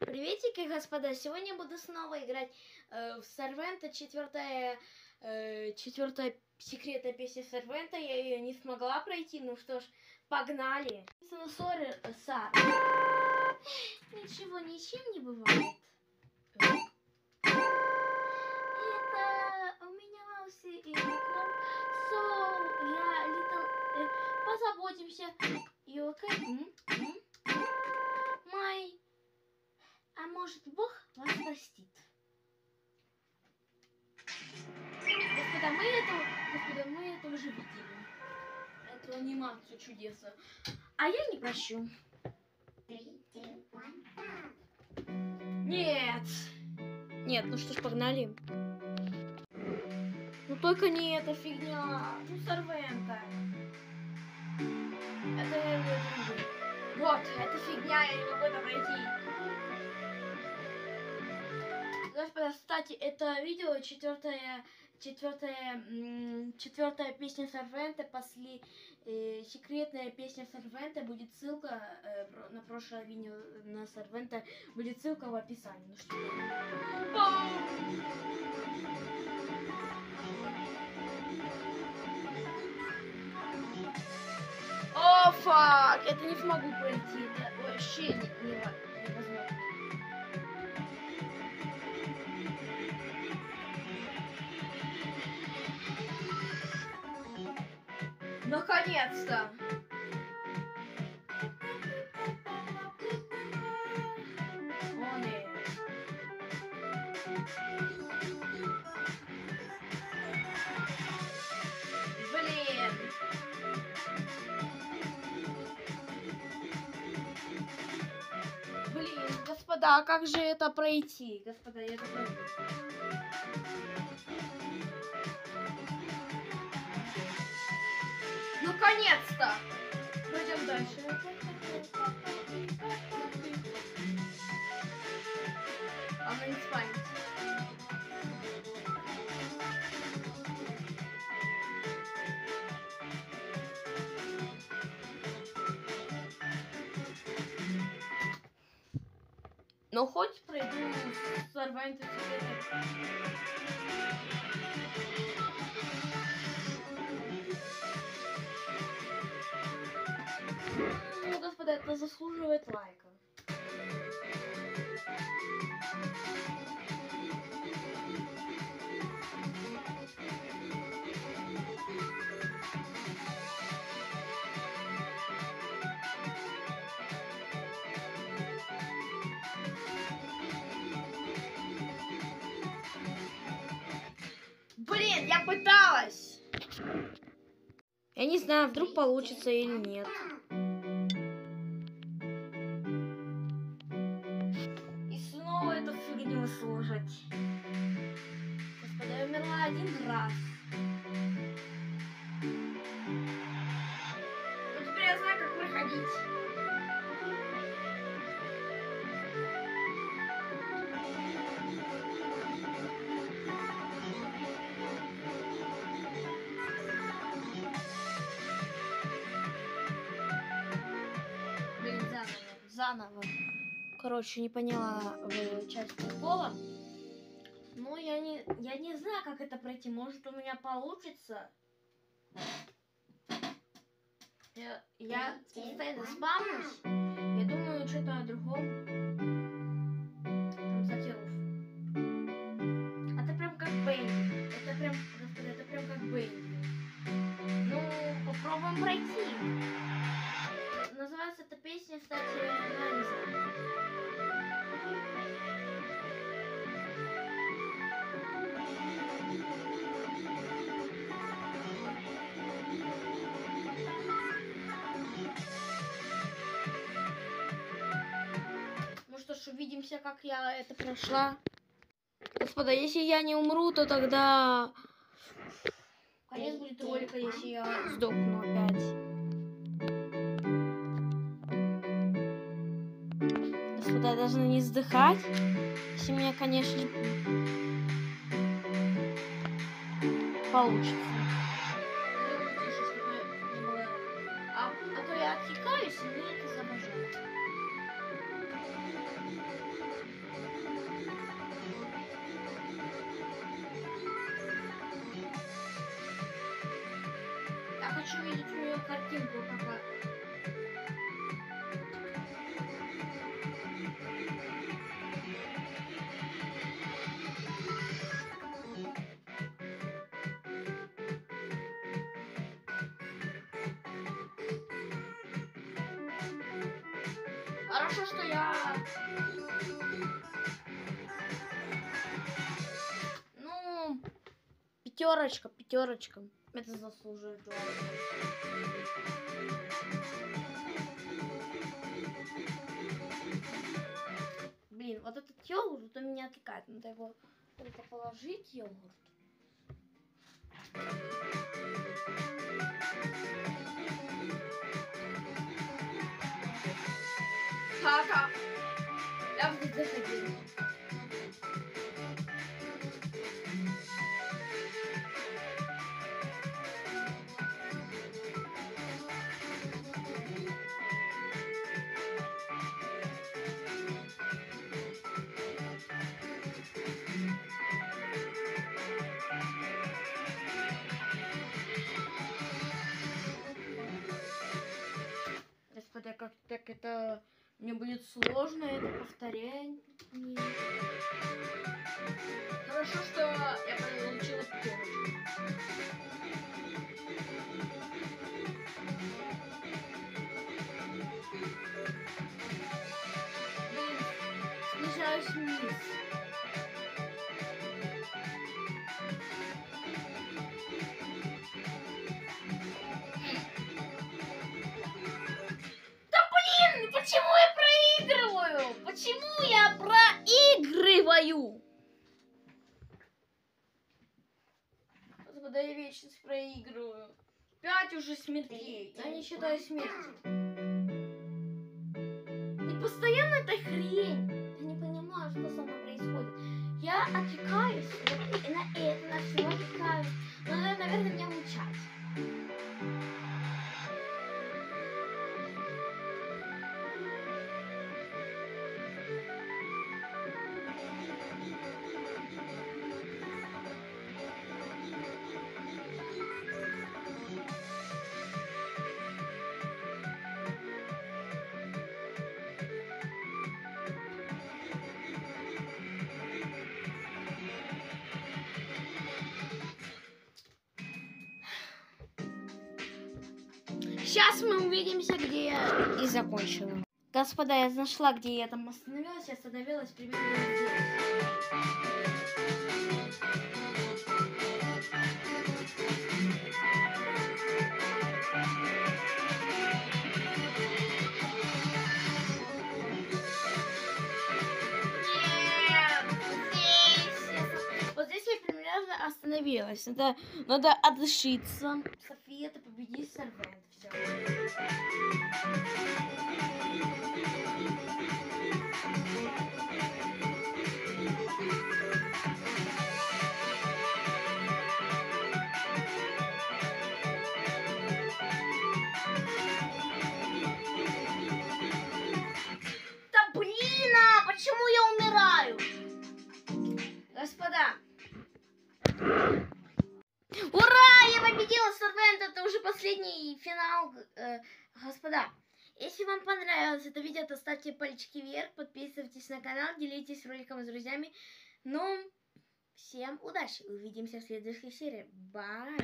Приветики, господа! Сегодня буду снова играть э, в Сервента. Четвертая, э, четвертая секретная песня Сервента. Я ее не смогла пройти. Ну что ж, погнали. Сори, Сар. Ничего, ничем не бывает. Это у меня маус и. So, я little... Э, позаботимся. You может, Бог вас простит? Господа, мы это, господа, мы это уже видели. Эту анимацию чудеса. А я не прощу. Нет. Нет, ну что ж, погнали. Ну только не эта фигня. Ну, Сорвента. Это я не. Вот, эта фигня, я не могу это пройти. Господа, кстати, это видео четвертая, четвертая, четвертая песня Сорвента, после э, секретная песня Сорвента, будет ссылка э, на прошлое видео на Сорвента, будет ссылка в описании. Ну что? О, фак! Это не смогу пройти. Это вообще не, нево- невозможно. Наконец-то! Господа, а как же это пройти? Господа, я это пройду. Наконец-то! Пойдем дальше. Она не спамит. Ну, хоть пройду с Сорванта заслуживает лайка. Блин, я пыталась! Я не знаю, вдруг получится или нет. Заново. Короче, не поняла э, часть прикола. Ну, я не, я не знаю, как это пройти. Может, у меня получится. Я, я постоянно спамлюсь. Я думаю что-то о другом. Увидимся, как я это прошла. Господа, если я не умру, то тогда конец будет ролика, если я сдохну опять. Господа, я должна не вздыхать. Если меня, конечно, получится. А, а то я отвлекаюсь, и картинку пока. Хорошо, что я... пятерочка, пятерочка. Это заслуживает. Блин, вот этот йогурт у меня отвлекает. Надо его только положить, йогурт. Хака. Я в них Мне будет сложно это повторять. Проигрываю. Пять уже смертей. Я не считаю смерти. И постоянно эта хрень. Я не понимаю, что со мной происходит. Я отвлекаюсь и на это, на все отвлекаюсь. Надо, наверное, меня мучать. Сейчас мы увидимся, где я и закончила. Господа, я нашла, где я там остановилась. Я остановилась примерно здесь. Остановилась. Надо, надо отдышиться. София, ты победи сервент. Все. Победила Сорвент! Это уже последний финал. Э, господа, если вам понравилось это видео, то ставьте пальчики вверх, подписывайтесь на канал, делитесь роликом с друзьями. Ну, всем удачи! Увидимся в следующей серии. Бай!